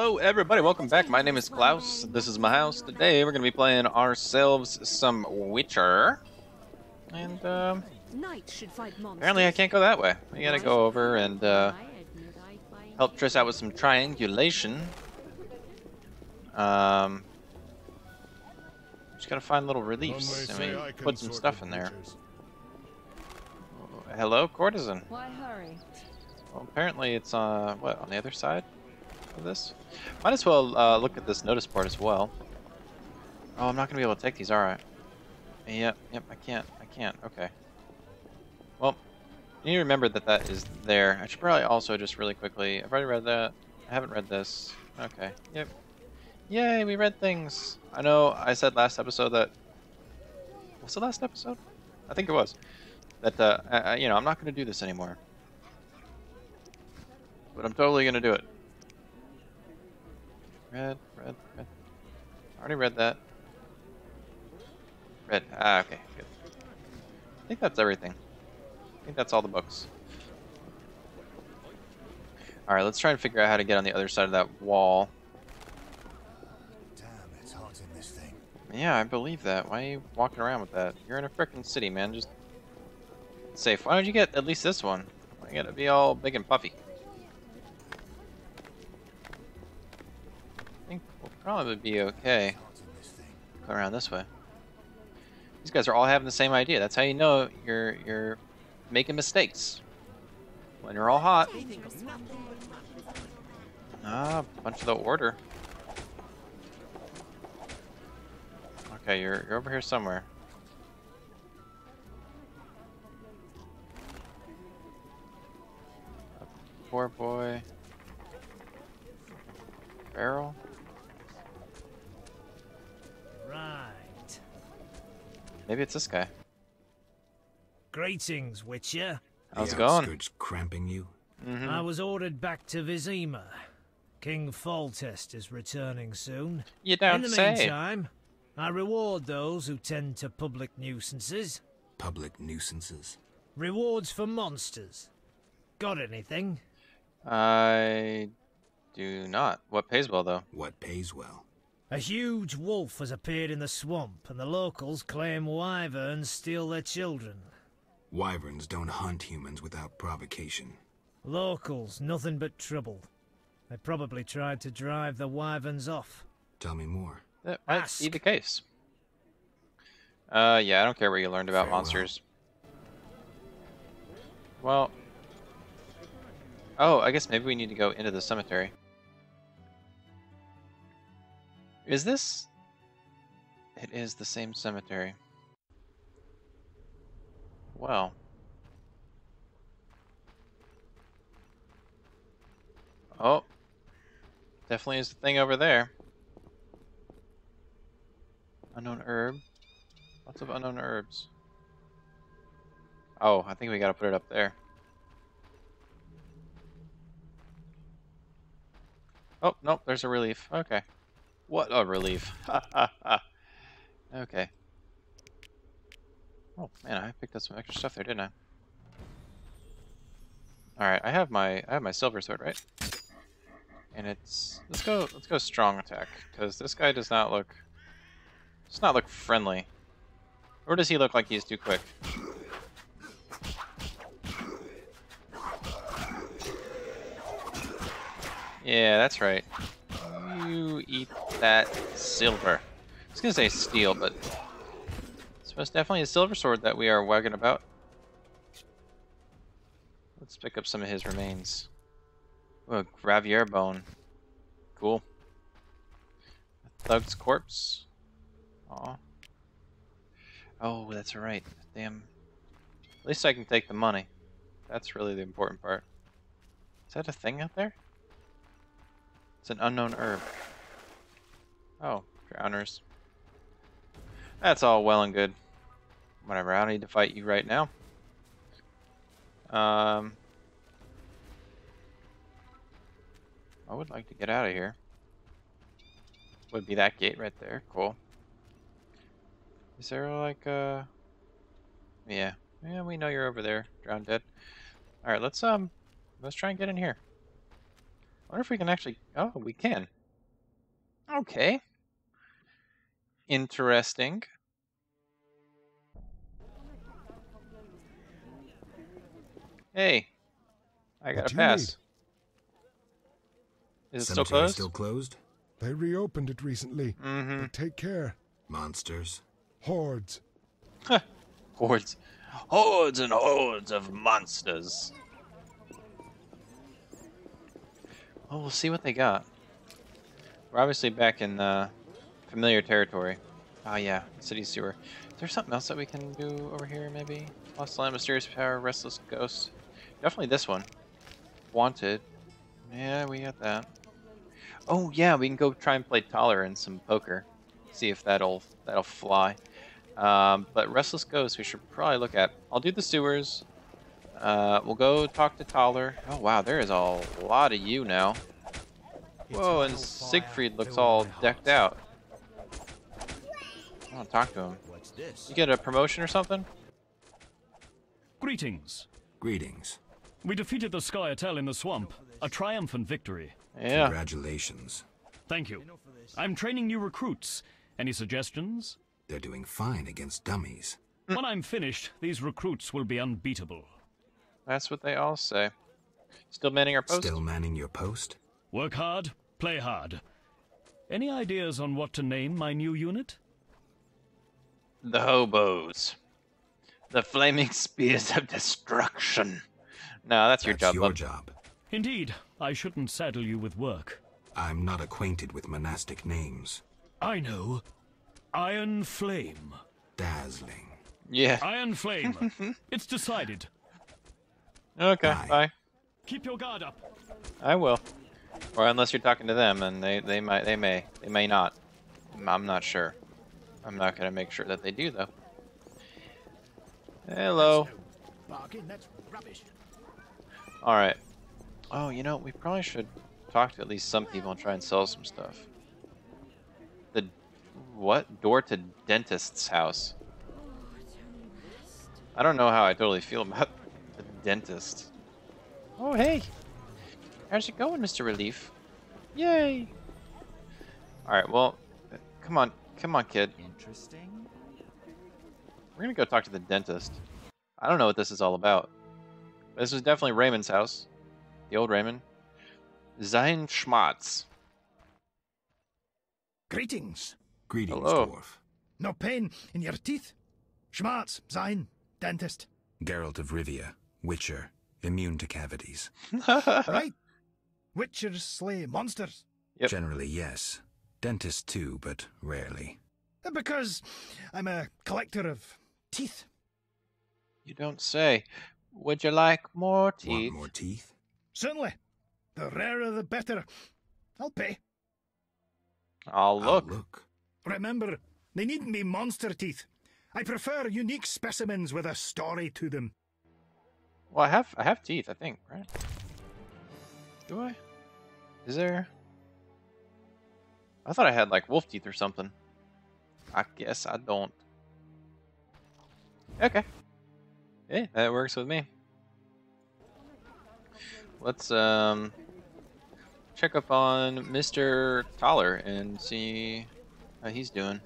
Hello, everybody. Welcome back. My name is Klaus. This is my house. Today, we're going to be playing ourselves some Witcher. And, um, apparently I can't go that way. We got to go over and, uh, help Triss out with some triangulation. Um, just got to find little reliefs. I mean, put some stuff in there. Hello, courtesan. Why hurry? Well, apparently it's, uh, what, on the other side? Of this. Might as well uh, look at this notice board as well. Oh, I'm not going to be able to take these, alright. Yep, yep, I can't, I can't, okay. Well, you need to remember that that is there. I should probably also just really quickly, I've already read that. I haven't read this. Okay, yep. Yay, we read things. I know I said last episode that... Was the last episode? I think it was. That, uh, I, you know, I'm not going to do this anymore. But I'm totally going to do it. Red, red, red. I Already read that. Red. Ah, okay, good. I think that's everything. I think that's all the books. Alright, let's try and figure out how to get on the other side of that wall. Damn, it's hot in this thing. Yeah, I believe that. Why are you walking around with that? You're in a frickin' city, man. Just safe. Why don't you get at least this one? Why gotta be all big and puffy? Probably be okay. Go around this way. These guys are all having the same idea. That's how you know you're you're making mistakes. When you're all hot. Ah, bunch of the order. Okay, you're you're over here somewhere. Poor boy. Barrel. Maybe it's this guy. Greetings, Witcher. How's the it going? outskirts cramping you? Mm -hmm. I was ordered back to Vizima. King Foltest is returning soon. You don't say. In the say. meantime, I reward those who tend to public nuisances. Public nuisances. Rewards for monsters. Got anything? I do not. What pays well, though? What pays well? A huge wolf has appeared in the swamp, and the locals claim wyverns steal their children. Wyverns don't hunt humans without provocation. Locals, nothing but trouble. They probably tried to drive the wyverns off. Tell me more. That might Ask. be the case. Uh, yeah, I don't care what you learned about Farewell. monsters. Well... Oh, I guess maybe we need to go into the cemetery. Is this... It is the same cemetery. Well. Oh. Definitely is the thing over there. Unknown herb. Lots of unknown herbs. Oh, I think we gotta put it up there. Oh, nope, there's a relief. Okay. What a relief. okay. Oh, man, I picked up some extra stuff there, didn't I? Alright, I have my I have my silver sword, right? And it's let's go let's go strong attack, because this guy does not look does not look friendly. Or does he look like he's too quick? Yeah, that's right. You eat that silver. I was gonna say steel, but it's most definitely a silver sword that we are wagging about. Let's pick up some of his remains. Ooh, a Graveir bone. Cool. A thug's corpse. Aw. Oh, that's right. Damn. At least I can take the money. That's really the important part. Is that a thing out there? It's an unknown herb. Oh, drowners. That's all well and good. Whatever, I don't need to fight you right now. Um, I would like to get out of here. Would be that gate right there. Cool. Is there like a... Yeah. Yeah, we know you're over there. Drowned dead. Alright, let's um... Let's try and get in here. Wonder if we can actually. Oh, we can. Okay. Interesting. Hey, I got What a do pass. Is it still closed? still closed? They reopened it recently. Mm-hmm. But take care. Monsters. Hordes. Hordes. Hordes and hordes of monsters. Well, we'll see what they got. We're obviously back in uh, familiar territory. Ah, yeah, city sewer. Is there something else that we can do over here, maybe? Lost Land, Mysterious Power, Restless Ghost. Definitely this one. Wanted. Yeah, we got that. Oh, yeah, we can go try and play Thaler in some poker. See if that'll that'll fly. Um, but Restless Ghost, we should probably look at. I'll do the sewers. Uh, we'll go talk to Thaler. Oh wow, there is a lot of you now. Whoa, and Siegfried looks all decked out. I want to talk to him. What's this? You get a promotion or something? Greetings. Greetings. We defeated the Scoia'tael in the swamp. A triumphant victory. Yeah. Congratulations. Thank you. I'm training new recruits. Any suggestions? They're doing fine against dummies. When I'm finished, these recruits will be unbeatable. That's what they all say. Still manning our post? Still manning your post? Work hard, play hard. Any ideas on what to name my new unit? The hobos. The flaming spears of destruction. No, that's your That's job, your bud. job. Indeed, I shouldn't saddle you with work. I'm not acquainted with monastic names. I know. Iron Flame. Dazzling. Yeah. Iron Flame. it's decided. Okay, Bye. bye. Keep your guard up. I will. Or unless you're talking to them, and they, they might they may they may not. I'm not sure. I'm not gonna make sure that they do though. Hello. Bargain, that's rubbish. All right. Oh, you know we probably should talk to at least some people and try and sell some stuff. The what door to dentist's house? I don't know how I totally feel about the dentist. Oh hey, how's it going, Mr. Relief? Yay! All right, well, come on, come on, kid. Interesting. We're gonna go talk to the dentist. I don't know what this is all about. This was definitely Raymond's house. The old Raymond. Sein Schmatz. Greetings. Greetings, Hello. dwarf. No pain in your teeth? Schmatz, sein, dentist. Geralt of Rivia, Witcher, immune to cavities. Right? Witchers slay monsters. Yep. Generally, yes. Dentist too, but rarely. Uh, because I'm a collector of teeth. you don't say. Would you like more Want teeth? more teeth? Certainly. The rarer the better. I'll pay. I'll I'll look. look. Remember, they needn't be monster teeth. I prefer unique specimens with a story to them. Well, I have I have teeth, I think, right? Do I? Is there? I thought I had like wolf teeth or something. I guess I don't. Okay. Hey, that works with me. Let's um check up on Mr. Thaler and see how he's doing.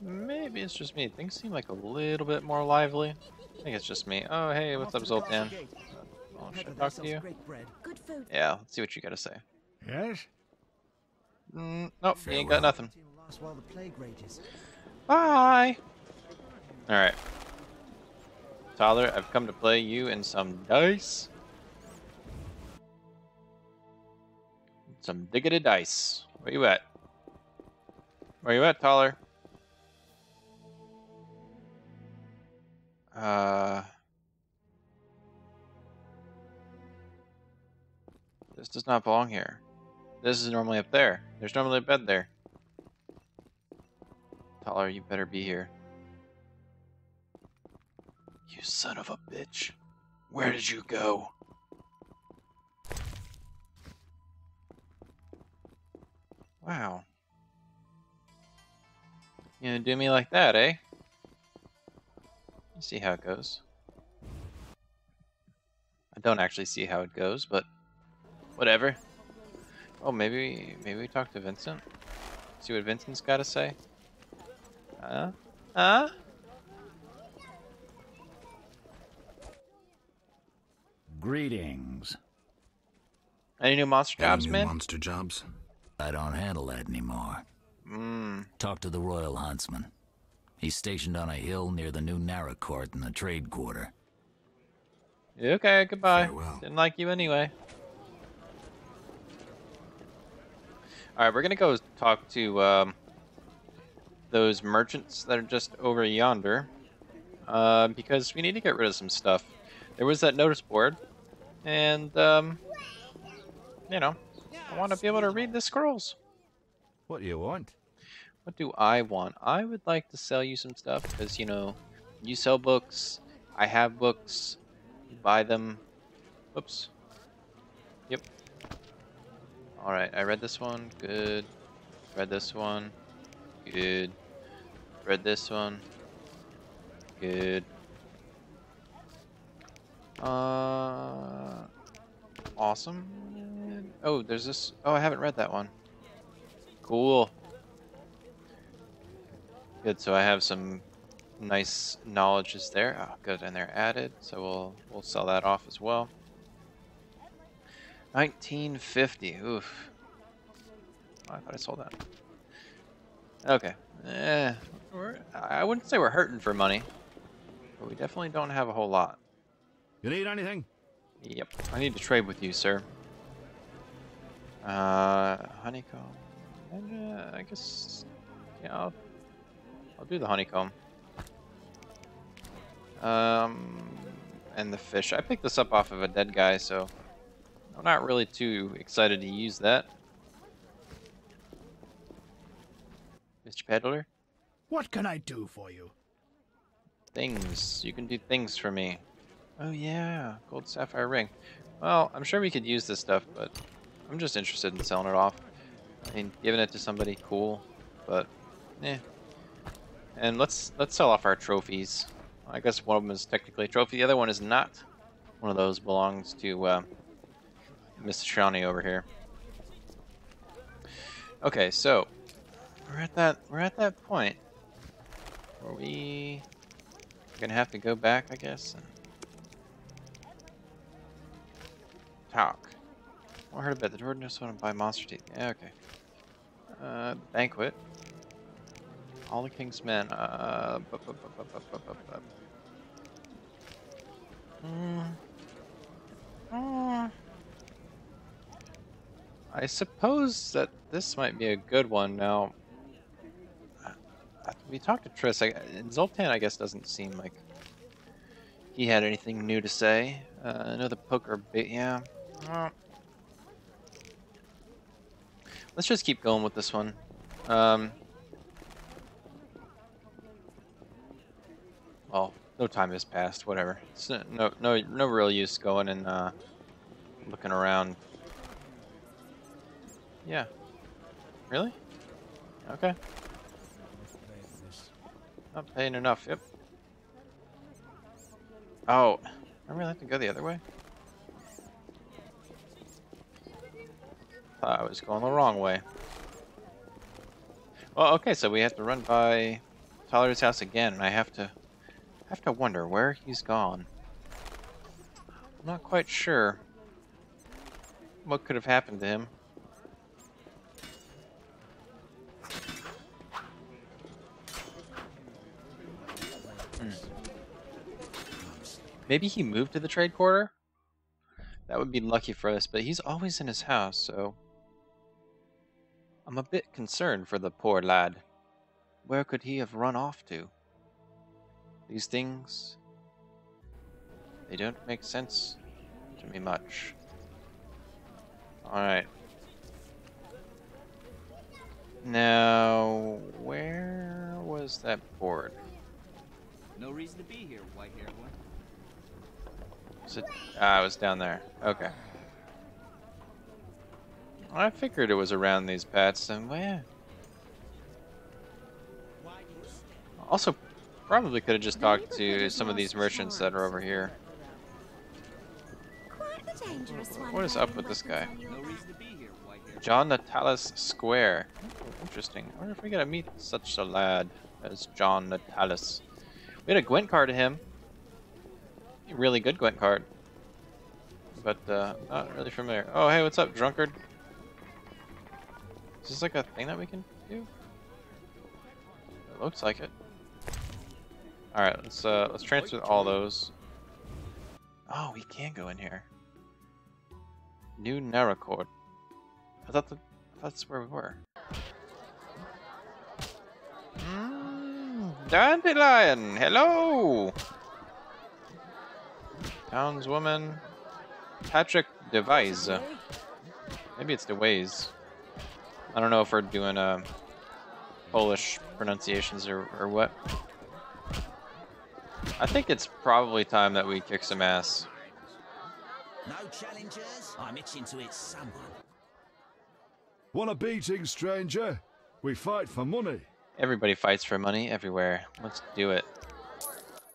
Maybe it's just me. Things seem like a little bit more lively. I think it's just me. Oh, hey, what's up, Zoltan? Oh, should I talk to you? Yeah, let's see what you got to say. Yes? Mm, nope, you ain't got nothing. Last while the plague rages. Bye! Alright. Tyler, I've come to play you in some dice. Some diggity dice. Where you at? Where you at, Tyler? Uh... This does not belong here. This is normally up there. There's normally a bed there. Tyler, you better be here. You son of a bitch. Where did you go? Wow. You gonna do me like that, eh? Let's see how it goes. I don't actually see how it goes, but whatever. Oh, maybe maybe we talk to Vincent. See what Vincent's got to say. Huh? Huh? Greetings. Any new monster Any jobs, new man? monster jobs? I don't handle that anymore. Mmm. Talk to the Royal Huntsman. He's stationed on a hill near the new Court in the trade quarter. Okay, goodbye. Farewell. Didn't like you anyway. Alright, we're gonna go talk to um, those merchants that are just over yonder. Uh, because we need to get rid of some stuff. There was that notice board, and, um, you know, I want to be able to read the scrolls. What do you want? What do I want? I would like to sell you some stuff because you know, you sell books, I have books, buy them. Oops. Yep. All right, I read this one. Good. Read this one. Good. Read this one. Good. Uh, awesome. Oh, there's this. Oh, I haven't read that one. Cool. Good, so I have some nice knowledges there. Oh, good, and they're added, so we'll we'll sell that off as well. 1950. Oof. Oh, I thought I sold that. Okay. Eh, I wouldn't say we're hurting for money, but we definitely don't have a whole lot. You need anything? Yep. I need to trade with you, sir. Uh, honeycomb. And, uh, I guess, yeah, I'll, I'll do the honeycomb. Um, and the fish. I picked this up off of a dead guy, so I'm not really too excited to use that. Mr. Peddler? What can I do for you? Things. You can do things for me. Oh yeah, gold sapphire ring. Well, I'm sure we could use this stuff, but I'm just interested in selling it off. I mean, giving it to somebody, cool, but eh. And let's let's sell off our trophies. I guess one of them is technically a trophy. The other one is not. One of those belongs to uh, Mr. Shawnee over here. Okay, so we're at that we're at that point where we are gonna have to go back, I guess. And talk. I heard about the Jordan just want to buy monster teeth. Yeah, okay. Uh, banquet. All the King's Men. I suppose that this might be a good one now. We talked to Triss, I, Zoltan I guess doesn't seem like he had anything new to say. Uh, another poker bit, yeah. Let's just keep going with this one. Um, well, no time has passed. Whatever. It's no, no, no, real use going and uh, looking around. Yeah. Really? Okay. Not paying enough. Yep. Oh, I really have to go the other way. Thought I was going the wrong way. Well, okay, so we have to run by Tyler's house again, and I have to have to wonder where he's gone. I'm not quite sure what could have happened to him. Hmm. Maybe he moved to the trade quarter? That would be lucky for us, but he's always in his house, so... I'm a bit concerned for the poor lad. Where could he have run off to? These things... They don't make sense to me much. Alright. Now, where was that board? No reason to be here, white-haired one. Was it? Ah, it was down there. Okay. I figured it was around these pats, and where? Also, probably could have just talked to some of these merchants that are over here. What is up with this guy? No reason to be here, white-haired John Natalis Square. Interesting. I wonder if we gotta meet such a lad as John Natalis. We had a Gwent card to him. A really good Gwent card. But uh, not really familiar. Oh, hey, what's up, drunkard? Is this like a thing that we can do? It looks like it. All right, let's uh, let's transfer all those. Oh, we can go in here. New Narakort. I thought, the, that's where we were. Mm, Dandelion, hello! Townswoman Patrick Devise. Maybe it's DeWays. I don't know if we're doing uh, Polish pronunciations or, or what. I think it's probably time that we kick some ass. No challengers? I'm itching to hit someone. Want a beating, stranger? We fight for money. Everybody fights for money everywhere. Let's do it.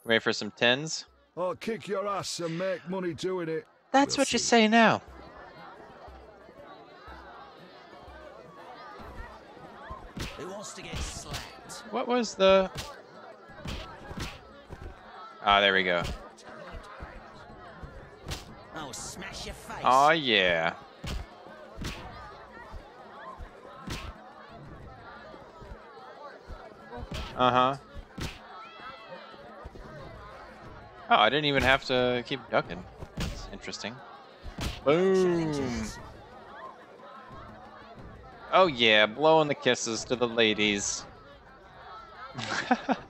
Ready for some tens? I'll kick your ass and make money doing it. That's We'll what you say now. Who wants to get slapped? What was the... Ah, there we go. I'll smash your face. Oh yeah. Uh-huh. Oh, I didn't even have to keep ducking. That's interesting. Boom. Oh yeah, blowing the kisses to the ladies.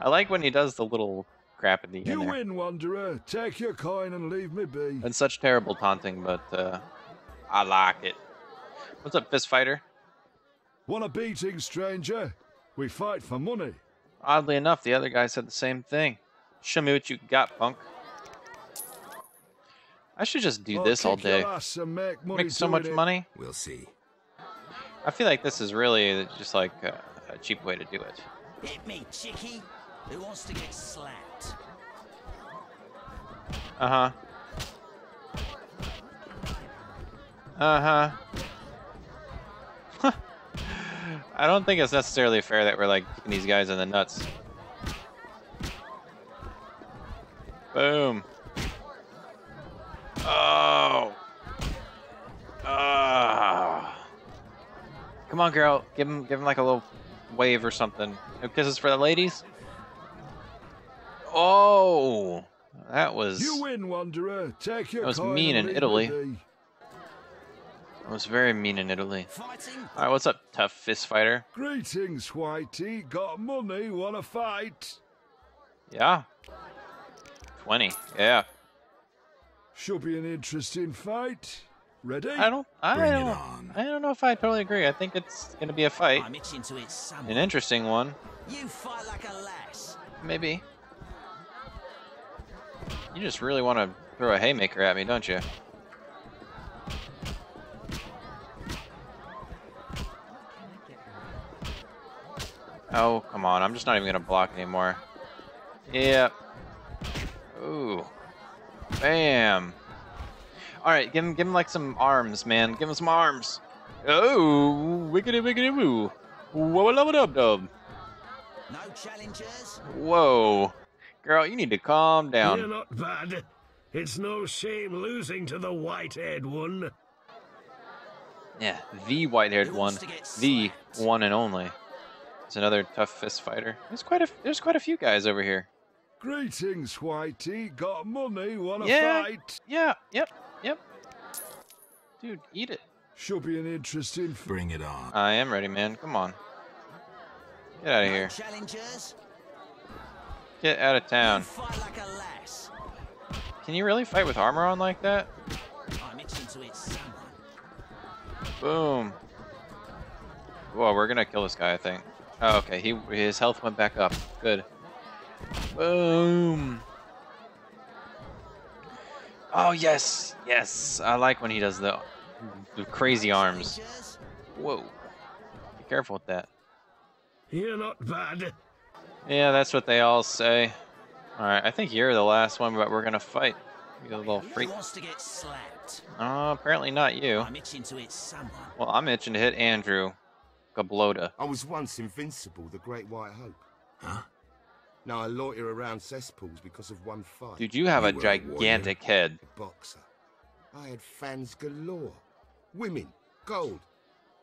I like when he does the little crap at the You end there. win, Wanderer. Take your coin and leave me be. And such terrible taunting, but uh, I like it. What's up, fist fighter? Want a beating, stranger? We fight for money. Oddly enough, the other guy said the same thing. Show me what you got, punk. I should just do I'll this all day. make money Make so much it. money. We'll see. I feel like this is really just like uh, a cheap way to do it. Hit me, chickie. Who wants to get slapped? Uh huh. Uh huh. I don't think it's necessarily fair that we're like kicking these guys in the nuts. Boom. Oh. Ah. Come on, girl. Give him, give him like a little wave or something. No kisses for the ladies. Oh, that was You win, Wanderer. Take your That was mean in Italy. that was very mean in Italy. Fighting? All right, what's up, tough fist fighter? Greetings, Whitey. Got money? Wanna fight? Yeah. Twenty. Yeah. Should be an interesting fight. Ready? I don't. I Bring don't. I don't know if I totally agree. I think it's gonna be a fight, I'm itching to hit someone. an interesting one, You fight like a lass. maybe. You just really want to throw a haymaker at me, don't you? Oh, come on. I'm just not even going to block anymore. Yep. Ooh. Bam. All right, give him, give him like some arms, man. Give him some arms. Oh, wiggity wiggity woo. Whoa, love dub dub. No challengers? Whoa. Girl, you need to calm down. You're not bad. It's no shame losing to the white-haired one. Yeah, the white-haired one, wants to get the one and only. It's another tough fist fighter. There's quite a there's quite a few guys over here. Greetings, Whitey. Got money? Wanna Yeah. fight? Yeah, yep, yep. Dude, eat it. Should be an interesting f- Bring it on. I am ready, man. Come on. Get out of here. challengers? Get out of town. Can you really fight with armor on like that? Boom. Whoa, we're gonna kill this guy, I think. Oh, okay. He his health went back up. Good. Boom. Oh yes, yes. I like when he does the, the crazy arms. Whoa. Be careful with that. You're not bad. Yeah, that's what they all say. All right, I think you're the last one, but we're gonna fight. You little Who freak. wants to get slapped? Oh, apparently not you. I'm itching to hit someone. Well, I'm itching to hit Andrew Gablota. I was once invincible, the Great White Hope. Huh? Now I loiter around cesspools because of one fight. Dude, you have a You were a warrior. gigantic head. A boxer. I had fans galore. Women, gold.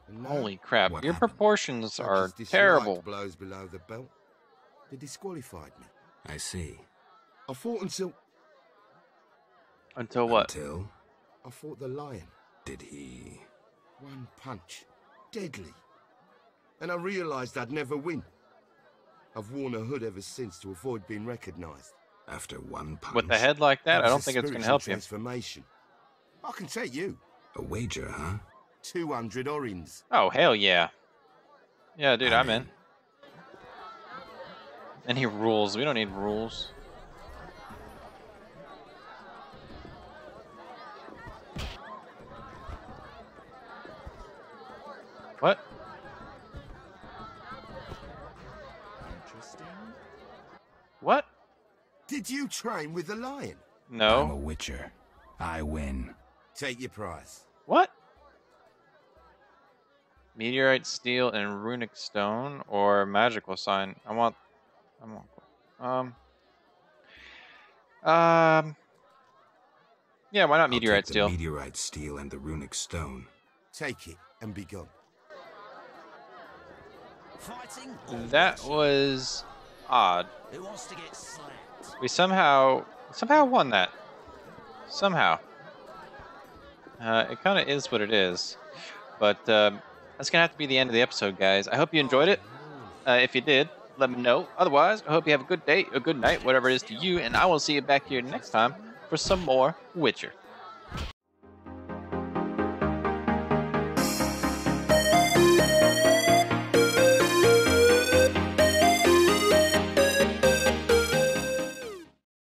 And Holy crap. Your happened? proportions judges are disliked terrible. blows below the belt. They disqualified me. I see. I fought until Until what? Until I fought the lion. did he? One punch. Deadly. And I realized I'd never win. I've worn a hood ever since to avoid being recognized. After one punch. With a head like that, I don't think it's going to spiritual help you. Transformation. I can take you. A wager, huh? 200 orens. Oh, hell yeah. Yeah, dude, I'm in. Any rules? We don't need rules. What? Interesting. What? Did you train with the lion? No. I'm a witcher. I win. Take your prize. What? Meteorite, steel, and runic stone, or magical sign. I want. I want. Um. Um. Yeah, why not I'll meteorite take steel? The meteorite steel and the runic stone. Take it and be gone. Fighting That was odd. Who wants to get slapped? We somehow somehow won that. Somehow. Uh, it kind of is what it is, but um, that's gonna have to be the end of the episode, guys. I hope you enjoyed it. Uh, if you did, let me know. Otherwise, I hope you have a good day, a good night, whatever it is to you, and I will see you back here next time for some more Witcher.